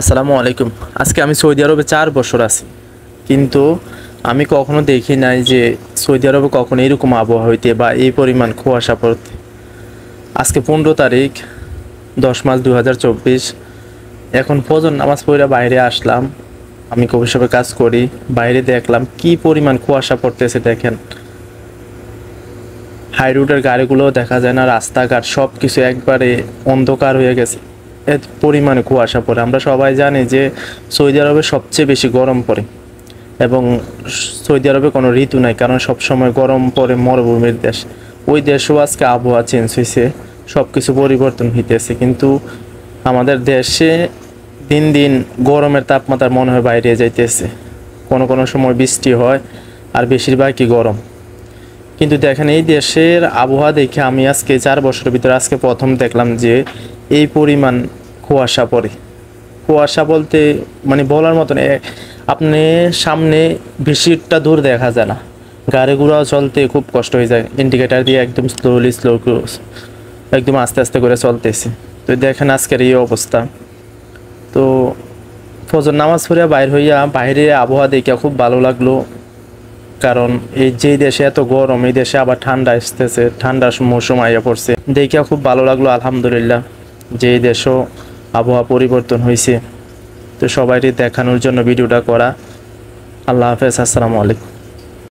আসসালামু আলাইকুম। আজকে আমি সৌদি আরবে চার বছর আছি। কিন্তু আমি কখনো দেখি নাই যে সৌদি আরবে কখনো এরকম আবহাওয়া হইতে বা এই পরিমাণ কুয়াশা পড়তে। আজকে পনেরো তারিখ, দশ মাস দু হাজার চব্বিশ। এখন ফজর নামাজ পড়ে বাইরে আসলাম। আমি কবি শপে কাজ করি, বাইরে দেখলাম কি পরিমাণ কুয়াশা পড়তেছে দেখেন। হাই রুটের গাড়িগুলোও দেখা যায় না, রাস্তাঘাট সব কিছু একবারে অন্ধকার হয়ে গেছে। পরিমাণে কুয়াশা পড়ে। আমরা সবাই জানি যে সৌদি আরবে সবচেয়ে বেশি গরম পড়ে এবং সৌদি আরবে কোনো ঋতু নাই, কারণ সব সময় গরম পড়ে মরুভূমির দেশ। ওই দেশেও আজকে আবহাওয়া চেঞ্জ হয়েছে সব কিছু পরিবর্তন হইতেছে, কিন্তু আমাদের দেশে দিন দিন গরমের তাপমাত্রা মনে হয় বাইরে যাইতেছে। কোনো কোনো সময় বৃষ্টি হয় আর বেশিরভাগই গরম। কিন্তু দেখেন এই দেশের আবহাওয়া দেখে আমি আজকে চার বছরের ভিতরে আজকে প্রথম দেখলাম যে এই পরিমাণ কুয়াশা পড়ে। কুয়াশা বলতে মানে বলার মতন আপনি সামনে বেশিটা দূর দেখা যায় না। গাড়ি ঘোড়াও চলতে খুব কষ্ট হয়ে যায়। ইন্ডিকেটার দিয়ে একদম স্লোলি স্লো একদম আস্তে আস্তে করে চলতেছে। তো দেখেন আজকের এই অবস্থা। তো ফজর নামাজ পড়িয়া বাইর হইয়া বাইরে আবহাওয়া দেখে খুব ভালো লাগল। কারণ এই যে দেশে এত গরম, এই দেশে আবার ঠান্ডা আসতেছে, ঠান্ডার মৌসুম আইয়া পড়ছে। দেখে খুব ভালো লাগল, আলহামদুলিল্লাহ। যে দেশও আবহাওয়া পরিবর্তন হয়েছে, তো সবাইকে দেখানোর জন্য ভিডিওটা করা। আল্লাহ হাফেজ, আসসালামু আলাইকুম।